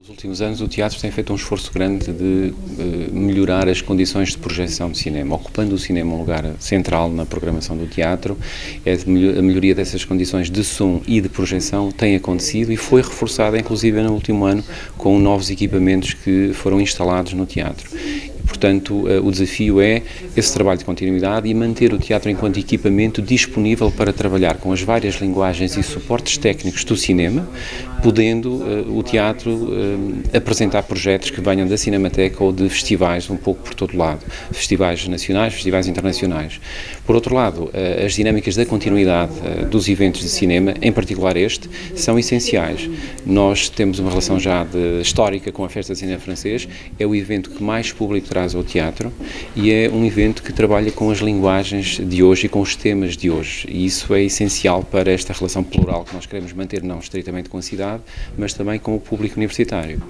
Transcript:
Nos últimos anos, o teatro tem feito um esforço grande de uh, melhorar as condições de projeção de cinema, ocupando o cinema um lugar central na programação do teatro. É a melhoria dessas condições de som e de projeção tem acontecido e foi reforçada, inclusive, no último ano, com novos equipamentos que foram instalados no teatro. Portanto, eh, o desafio é esse trabalho de continuidade e manter o teatro enquanto equipamento disponível para trabalhar com as várias linguagens e suportes técnicos do cinema, podendo uh, o teatro uh, apresentar projetos que venham da Cinemateca ou de festivais um pouco por todo lado, festivais nacionais, festivais internacionais. Por outro lado, uh, as dinâmicas da continuidade dos eventos de cinema, em particular este, são essenciais. Nós temos uma relação já de, histórica com a Festa de Cinema Francês, é o evento que mais público traz ao teatro e é um evento que trabalha com as linguagens de hoje e com os temas de hoje. E isso é essencial para esta relação plural que nós queremos manter, não estritamente com a cidade, mas também com o público universitário.